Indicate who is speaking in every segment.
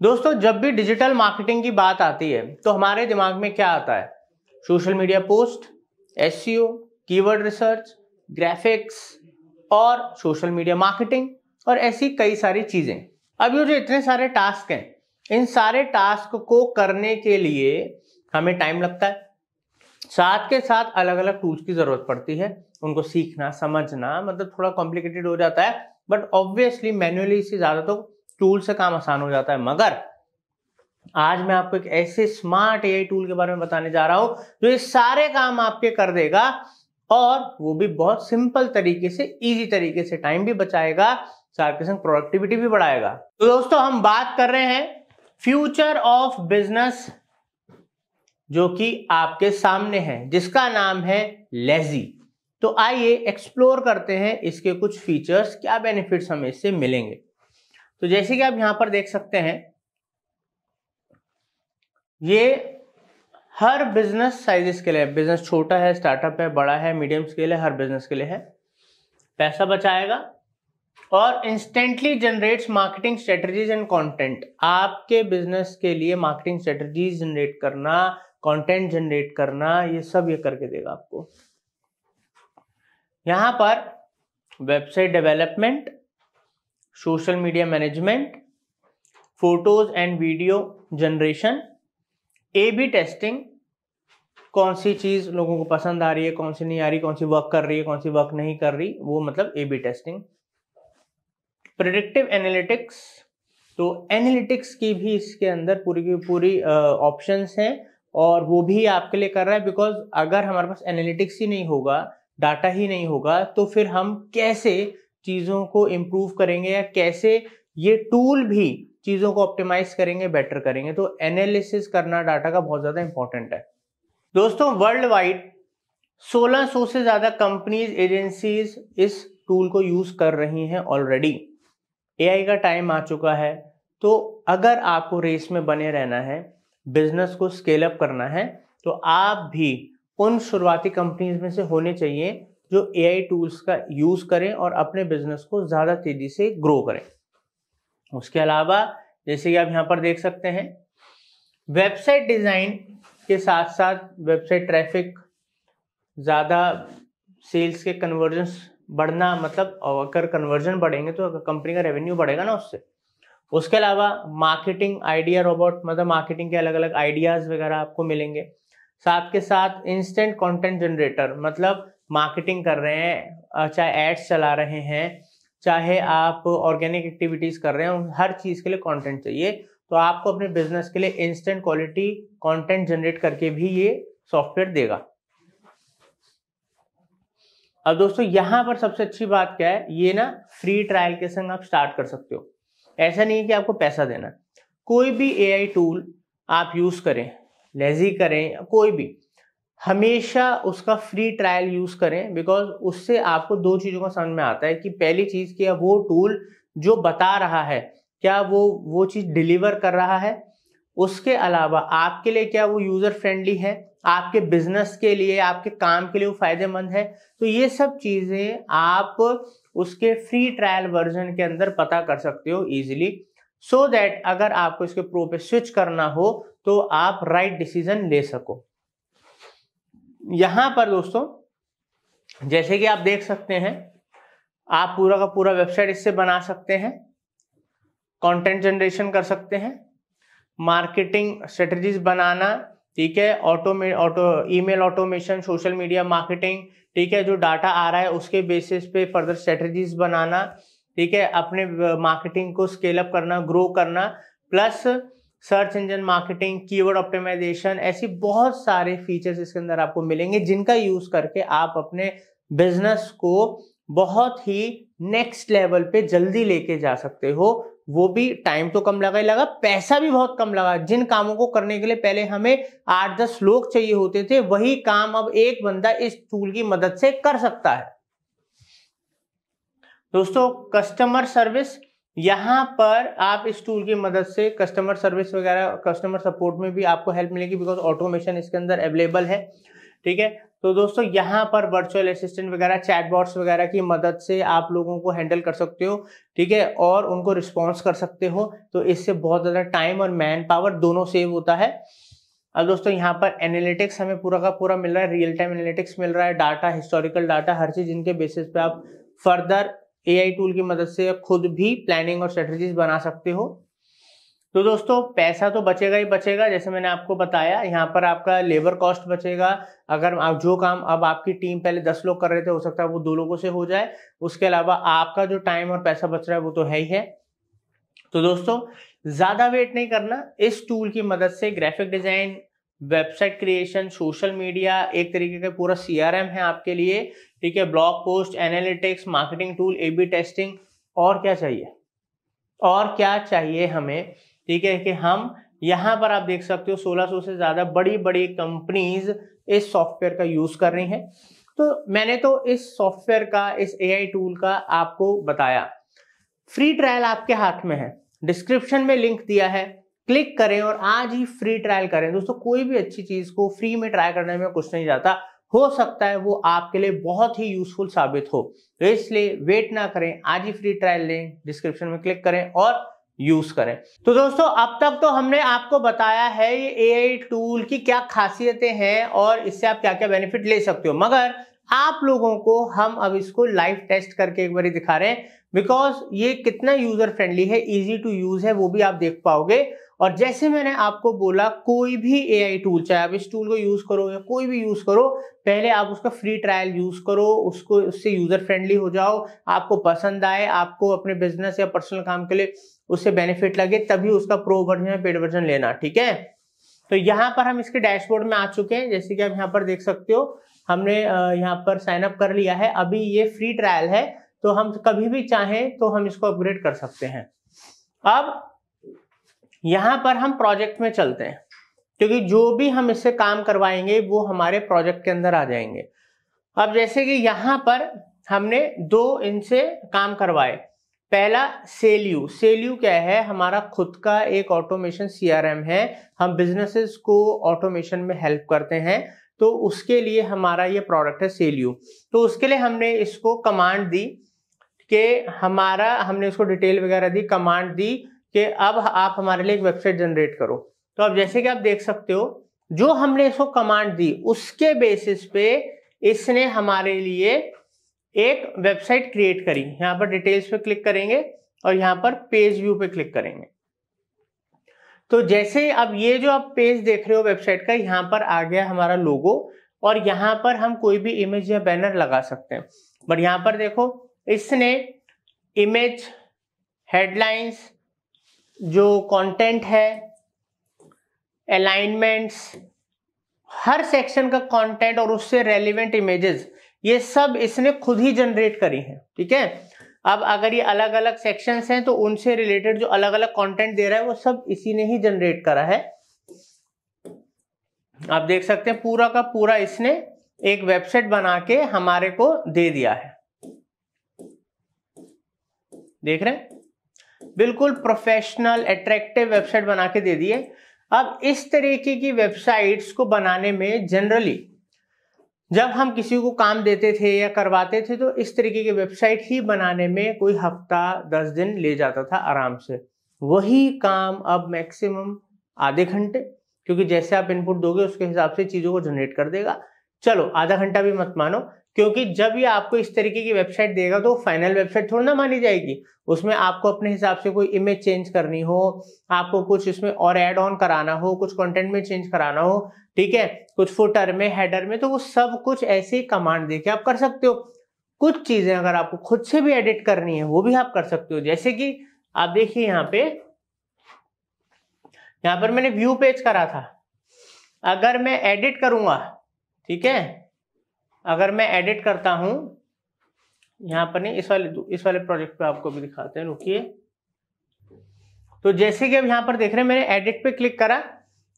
Speaker 1: दोस्तों, जब भी डिजिटल मार्केटिंग की बात आती है तो हमारे दिमाग में क्या आता है? Social media post S keyword research graphics और सोशल मीडिया मार्केटिंग और ऐसी कई सारी चीज़ें। अब ये जो इतने सारे टास्क हैं, इन सारे टास्क को करने के लिए हमें टाइम लगता है। साथ के साथ अलग अलग टूल्स की ज़रूरत पड़ती है। उनको सीखना, समझना मतलब थोड़ा कॉम्प्लिकेटेड हो जाता है बट ऑब्वियसली मैन्युअली से ज़्यादा तो टूल से काम आसान हो जाता है। मगर, आज मैं आपको एक ऐसे स्मार्ट एआई टूल के बारे में बताने जा रहा हूँ, जो ये सारे काम आपके कर देगा और वो भी बहुत सिंपल तरीके से इजी तरीके से टाइम भी बचाएगा, साथ के संग प्रोडक्टिविटी भी बढ़ाएगा। तो दोस्तों, हम बात कर रहे हैं फ्यूचर ऑफ़ बिज़नेस जो कि आपके सामने है, जिसका नाम है लेजी तो आइए एक्सप्लोर करते हैं इसके कुछ फीचर्स क्या बेनिफिट्स हमें इससे मिलेंगे। तो जैसे कि आप यहाँ पर देख सकते हैं, ये हर बिज़नेस साइजेस के लिए बिज़नेस छोटा है स्टार्टअप है, बड़ा है मीडियम स्केल है, हर बिज़नेस के लिए है। पैसा बचाएगा और instantly generates marketing strategies and content आपके बिज़नेस के लिए मार्केटिंग स्ट्रेटजीज जनरेट करना कंटेंट जनरेट करना, ये सब ये करके देगा आपको। यहाँ पर website development social media management photos and video generation A B testing कौन सी चीज़ लोगों को पसंद आ रही है, कौन सी नहीं आ रही, कौन सी वर्क कर रही है, कौन सी वर्क नहीं कर रही, वो मतलब A B testing predictive analytics तो एनालिटिक्स की भी इसके अंदर पूरी की पूरी ऑप्शंस हैं और वो भी आपके लिए कर रहा है बिकॉज़ अगर हमारे पास एनालिटिक्स ही नहीं होगा डाटा ही नहीं होगा तो फिर हम कैसे चीज़ों को इम्प्रूव करेंगे या कैसे ये टूल भी चीज़ों को ऑप्टिमाइज करेंगे बेटर करेंगे। तो एनालिसिस करना डाटा का बहुत ज़्यादा इंपॉर्टेंट है। दोस्तों वर्ल्ड वाइड 1600 से ज़्यादा कंपनीज़ एजेंसीज इस टूल को यूज़ कर रही हैं ऑलरेडी एआई का टाइम आ चुका है। तो अगर आपको रेस में बने रहना है बिज़नेस को स्केल अप करना है तो आप भी उन शुरुआती कंपनीज़ में से होने चाहिए जो एआई टूल्स का यूज़ करें और अपने बिज़नेस को ज़्यादा तेज़ी से ग्रो करें। उसके अलावा, जैसे कि आप यहाँ पर देख सकते हैं वेबसाइट डिज़ाइन के साथ साथ वेबसाइट ट्रैफ़िक ज़्यादा सेल्स के कन्वर्जन बढ़ना मतलब अगर कन्वर्जन बढ़ेंगे तो कंपनी का रेवेन्यू बढ़ेगा ना उससे। उसके अलावा मार्केटिंग आइडिया रोबोट मतलब मार्केटिंग के अलग अलग आइडियाज़ वगैरह आपको मिलेंगे। साथ के साथ इंस्टेंट कंटेंट जनरेटर मतलब मार्केटिंग कर रहे हैं चाहे एड्स चला रहे हैं, चाहे आप ऑर्गेनिक एक्टिविटीज़ कर रहे हैं हर चीज़ के लिए कंटेंट चाहिए। तो आपको अपने बिज़नेस के लिए इंस्टेंट क्वालिटी कंटेंट जनरेट करके भी ये सॉफ्टवेयर देगा। अब दोस्तों, यहाँ पर सबसे अच्छी बात क्या है? ये ना फ्री ट्रायल के संग आप स्टार्ट कर सकते हो। ऐसा नहीं है कि आपको पैसा देना कोई भी एआई टूल आप यूज़ करें लेजी करें, कोई भी हमेशा उसका फ्री ट्रायल यूज़ करें बिकॉज़ उससे आपको दो चीज़ों का समझ में आता है कि पहली चीज़ क्या वो टूल जो बता रहा है, क्या वो वो चीज़ डिलीवर कर रहा है। उसके अलावा आपके लिए क्या वो यूज़र फ्रेंडली है, आपके बिज़नेस के लिए, आपके काम के लिए वो फ़ायदेमंद है। तो ये सब चीज़ें आप उसके फ्री ट्रायल वर्जन के अंदर पता कर सकते हो इजीली सो दैट अगर आपको इसके प्रो पे स्विच करना हो तो आप राइट right डिसीज़न ले सको। यहाँ पर दोस्तों, जैसे कि आप देख सकते हैं, आप पूरा का पूरा वेबसाइट इससे बना सकते हैं कंटेंट जनरेशन कर सकते हैं मार्केटिंग स्ट्रेटजीज बनाना, ठीक है ऑटोमे auto email automation social media marketing ठीक है, जो डाटा आ रहा है उसके बेसिस पे फर्दर स्ट्रेटजीज बनाना, ठीक है, अपने मार्केटिंग को स्केल अप करना ग्रो करना plus search engine, marketing, keyword optimization, ऐसी बहुत सारे फीचर्स इसके अंदर आपको मिलेंगे, जिनका यूज़ करके आप अपने बिज़नेस को बहुत ही नेक्स्ट लेवल पे जल्दी लेके जा सकते हो। वो भी टाइम तो कम लगा ही लगा, पैसा भी बहुत कम लगा। जिन कामों को करने के लिए पहले हमें आठ दस लोग चाहिए होते थे, वही काम अब एक बंदा इस टूल की मदद से कर सकता है। दोस्तों कस्टमर सर्विस यहाँ पर आप इस टूल की मदद से कस्टमर सर्विस वगैरह कस्टमर सपोर्ट में भी आपको हेल्प मिलेगी बिकॉज़ ऑटोमेशन इसके अंदर अवेलेबल है। ठीक है? तो दोस्तों, यहाँ पर वर्चुअल असिस्टेंट वगैरह चैटबॉट्स वगैरह की मदद से आप लोगों को हैंडल कर सकते हो। ठीक है? और उनको रिस्पॉन्स कर सकते हो। तो इससे बहुत ज़्यादा टाइम और मैन पावर दोनों सेव होता है। अब दोस्तों, यहाँ पर एनालिटिक्स हमें पूरा का पूरा मिल रहा है। रियल टाइम एनालिटिक्स मिल रहा है। डाटा हिस्टोरिकल डाटा हर चीज़ इनके बेसिस पे आप फर्दर एआई टूल की मदद से खुद भी प्लानिंग और स्ट्रेटजीज बना सकते हो। तो दोस्तों, पैसा तो बचेगा ही बचेगा, जैसे मैंने आपको बताया, यहाँ पर आपका लेबर कॉस्ट बचेगा। अगर आप, जो काम अब आपकी टीम पहले दस लोग कर रहे थे, हो सकता है वो दो लोगों से हो जाए। उसके अलावा आपका जो टाइम और पैसा बच रहा है, वो तो है ही है। तो दोस्तों, ज़्यादा वेट नहीं करना। इस टूल की मदद से graphic design website creation, social media, एक तरीके का पूरा सीआरएम है आपके लिए, ठीक है? Blog post, analytics, marketing tool A B testing, और क्या चाहिए? और क्या चाहिए हमें, ठीक है? कि हम यहाँ पर आप देख सकते हो 1600 से ज़्यादा बड़ी बड़ी कंपनीज़ इस सॉफ्टवेयर का यूज़ कर रही हैं। तो मैंने तो इस सॉफ्टवेयर का, इस एआई टूल का आपको बताया। फ्री ट्रायल आपके हाथ में है। डिस्क्रिप्शन में लिंक दिया है। क्लिक करें और आज ही फ्री ट्रायल करें। दोस्तों, कोई भी अच्छी चीज़ को फ्री में ट्राई करने में कुछ नहीं जाता। हो सकता है वो आपके लिए बहुत ही यूजफुल साबित हो। तो इसलिए वेट ना करें, आज ही फ्री ट्रायल लें, डिस्क्रिप्शन में क्लिक करें और यूज़ करें। तो दोस्तों, अब तक तो हमने आपको बताया है ये एआई टूल की क्या खासियतें हैं और इससे आप क्या क्या बेनिफिट ले सकते हो। मगर आप लोगों को हम अब इसको लाइव टेस्ट करके एक बार दिखा रहे हैं। बिकॉज़ ये कितना यूज़र फ्रेंडली है इजी टू यूज़ है, वो भी आप देख पाओगे। और जैसे मैंने आपको बोला, कोई भी एआई टूल चाहे आप इस टूल को यूज़ करो या कोई भी यूज़ करो, पहले आप उसका फ्री ट्रायल यूज़ करो, उसको, उससे यूज़र फ्रेंडली हो जाओ, आपको पसंद आए, आपको अपने बिज़नेस या पर्सनल काम के लिए उससे बेनिफिट लगे, तभी उसका प्रो वर्जन या पेड वर्जन लेना, ठीक है? तो यहाँ पर हम इसके डैशबोर्ड में आ चुके हैं, जैसे कि आप यहाँ पर देख सकते हो, हमने यहाँ पर साइन अप कर लिया है। अभी ये फ्री ट्रायल है तो हम कभी भी चाहें तो हम इसको अपग्रेड कर सकते हैं। अब, यहाँ पर हम प्रोजेक्ट में चलते हैं, क्योंकि जो भी हम इससे काम करवाएँगे, वो हमारे प्रोजेक्ट के अंदर आ जाएँगे। अब जैसे कि यहाँ पर हमने दो इनसे काम करवाए। पहला सेल्यू सेल्यू क्या है? हमारा खुद का एक ऑटोमेशन सीआरएम है। हम बिजनेसेस को ऑटोमेशन में हेल्प करते हैं तो उसके लिए हमारा ये प्रोडक्ट है सेल्यू तो उसके लिए हमने इसको कमांड दी। कि हमारा, हमने इसको डिटेल वगैरह दी, कमांड दी कि अब आप हमारे लिए एक वेबसाइट जनरेट करो। तो अब जैसे कि आप देख सकते हो, जो हमने इसको कमांड दी, उसके बेसिस पे इसने हमारे लिए एक वेबसाइट क्रिएट करी। यहाँ पर डिटेल्स पे क्लिक करेंगे और यहाँ पर पेज व्यू पे क्लिक करेंगे। तो जैसे अब ये जो आप पेज देख रहे हो वेबसाइट का, यहाँ पर आ गया हमारा लोगो और यहाँ पर हम कोई भी इमेज या बैनर लगा सकते हैं। बट यहाँ पर देखो इसने इमेज हेडलाइंस जो कंटेंट है अलाइनमेंट्स हर सेक्शन का कंटेंट और उससे रेलिवेंट इमेजेस ये सब इसने खुद ही जनरेट करी हैं, ठीक है? अब अगर ये अलग अलग सेक्शंस हैं तो उनसे रिलेटेड जो अलग अलग कंटेंट दे रहा है, वो सब इसी ने ही जनरेट करा है। आप देख सकते हैं, पूरा का पूरा इसने एक वेबसाइट बना के हमारे को दे दिया है। देख रहे हैं? बिल्कुल प्रोफेशनल अट्रैक्टिव वेबसाइट बना के दे दिए अब इस तरीके की वेबसाइट्स को बनाने में जनरली जब हम किसी को काम देते थे या करवाते थे तो इस तरीके की वेबसाइट ही बनाने में कोई हफ़्ता, दस दिन ले जाता था आराम से। वही काम अब मैक्सिमम आधे घंटे, क्योंकि जैसे आप इनपुट दोगे, उसके हिसाब से चीज़ों को जनरेट कर देगा। चलो, आधा घंटा भी मत मानो क्योंकि जब ये आपको इस तरीके की वेबसाइट देगा तो फाइनल वेबसाइट थोड़ी ना मानी जाएगी। उसमें आपको अपने हिसाब से कोई इमेज चेंज करनी हो, आपको कुछ इसमें और एड ऑन कराना हो, कुछ कंटेंट में चेंज कराना हो, ठीक है? कुछ फुटर में हेडर में तो वो सब कुछ ऐसे कमांड देके आप कर सकते हो। कुछ चीज़ें अगर आपको खुद से भी एडिट करनी है, वो भी आप कर सकते हो। जैसे कि आप देखिए यहाँ पे, यहाँ पर मैंने व्यू पेज करा था। अगर मैं एडिट करूँगा, ठीक है? अगर मैं एडिट करता हूँ, यहाँ पर नहीं, इस वाले इस वाले प्रोजेक्ट पे आपको भी दिखाते हैं, रुकिए। तो जैसे कि अब यहाँ पर देख रहे हैं, मैंने एडिट पे क्लिक करा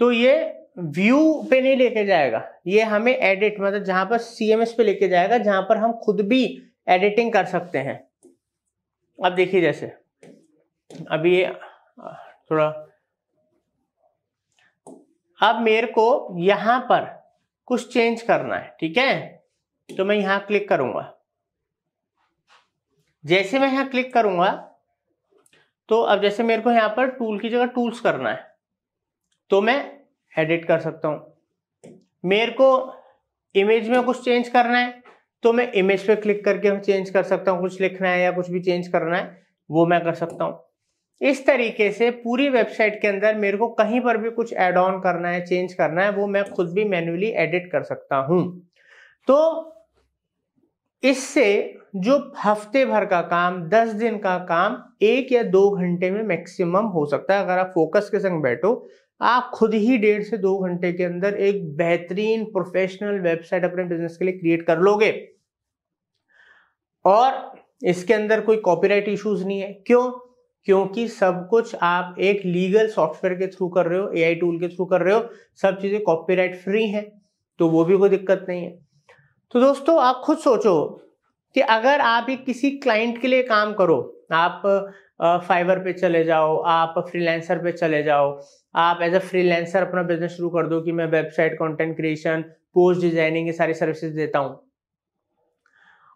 Speaker 1: तो ये व्यू पे नहीं लेके जाएगा। ये हमें एडिट मतलब जहाँ पर सीएमएस पे लेके जाएगा, जहाँ पर हम खुद भी एडिटिंग कर सकते हैं। अब देखिए जैसे, अभी ये थोड़ा, अब मेरे को यहाँ पर कुछ चेंज करना है, ठीक है? तो मैं यहाँ क्लिक करूँगा। जैसे मैं यहाँ क्लिक करूँगा तो अब जैसे मेरे को यहाँ पर टूल की जगह टूल्स करना है तो मैं एडिट कर सकता हूँ। मेरे को इमेज में कुछ चेंज करना है तो मैं इमेज पे क्लिक करके चेंज कर सकता हूँ। कुछ लिखना है या कुछ भी चेंज करना है, वो मैं कर सकता हूँ। इस तरीके से पूरी वेबसाइट के अंदर मेरे को कहीं पर भी कुछ एड ऑन करना है चेंज करना है, वो मैं खुद भी मैन्युअली एडिट कर सकता हूँ। तो इससे जो हफ़्ते भर का काम, दस दिन का काम, एक या दो घंटे में मैक्सिमम हो सकता है। अगर आप फोकस के संग बैठो, आप खुद ही डेढ़ से दो घंटे के अंदर एक बेहतरीन प्रोफेशनल वेबसाइट अपने बिज़नेस के लिए क्रिएट कर लोगे। और इसके अंदर कोई कॉपीराइट इश्यूज़ नहीं है। क्यों? क्योंकि सब कुछ आप एक लीगल सॉफ्टवेयर के थ्रू कर रहे हो एआई टूल के थ्रू कर रहे हो, सब चीज़ें कॉपीराइट फ्री हैं तो वो भी कोई दिक्कत नहीं है। तो दोस्तों, आप खुद सोचो कि अगर आप एक किसी क्लाइंट के लिए काम करो, आप फाइवर पे चले जाओ, आप फ्रीलांसर पे चले जाओ, आप एज अ फ्रीलांसर अपना बिज़नेस शुरू कर दो कि मैं website content creation post designing ये सारी सर्विसेज़ देता हूँ।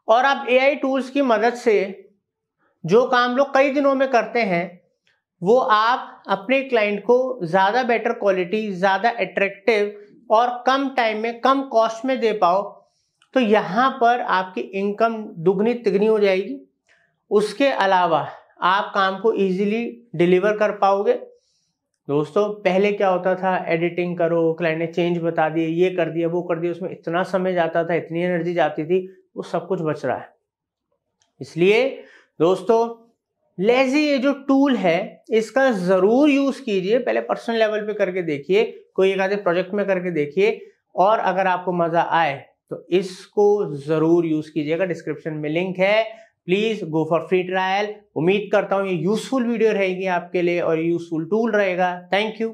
Speaker 1: और आप एआई टूल्स की मदद से जो काम लोग कई दिनों में करते हैं, वो आप अपने क्लाइंट को ज़्यादा बेटर क्वालिटी ज़्यादा अट्रैक्टिव और कम टाइम में, कम कॉस्ट में दे पाओ तो यहाँ पर आपकी इनकम दुगनी तिगनी हो जाएगी। उसके अलावा आप काम को इजीली डिलीवर कर पाओगे। दोस्तों, पहले क्या होता था? एडिटिंग करो क्लाइंट ने चेंज बता दिए, ये कर दिया, वो कर दिया, उसमें इतना समय जाता था, इतनी एनर्जी जाती थी, वो सब कुछ बच रहा है। इसलिए दोस्तों लेजी ये जो टूल है, इसका ज़रूर यूज़ कीजिए। पहले पर्सनल लेवल पे करके देखिए, कोई एक आधे प्रोजेक्ट में करके देखिए, और अगर आपको मज़ा आए तो इसको ज़रूर यूज़ कीजिएगा डिस्क्रिप्शन में लिंक है। Please go for free trial उम्मीद करता हूँ ये यूजफुल वीडियो रहेगी आपके लिए और यूजफुल टूल रहेगा। Thank you